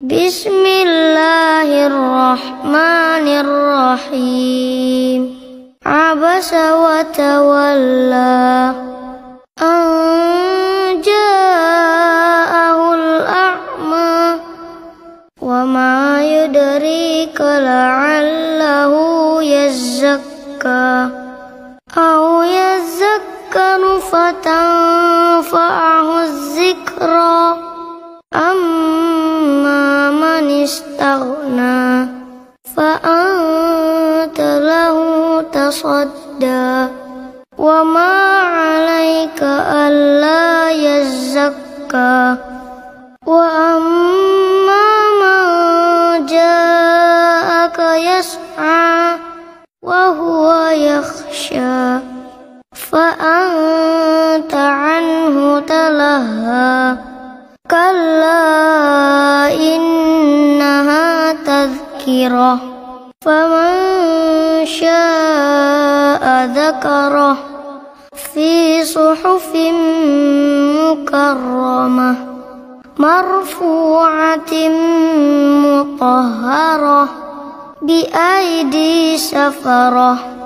بسم الله الرحمن الرحيم. عبس وتولى أن جاءه الأعمى وما يدريك لعله يزكى أو يذكر فتنفعه استغنى فأنت له تصدى وما عليك ألا يزكى وأما من جاءك يسعى وهو يخشى فأنت عنه تلهى كلا تذكرة فمن شاء ذكره في صحف مكرمة مرفوعة مطهرة بأيدي سفرة.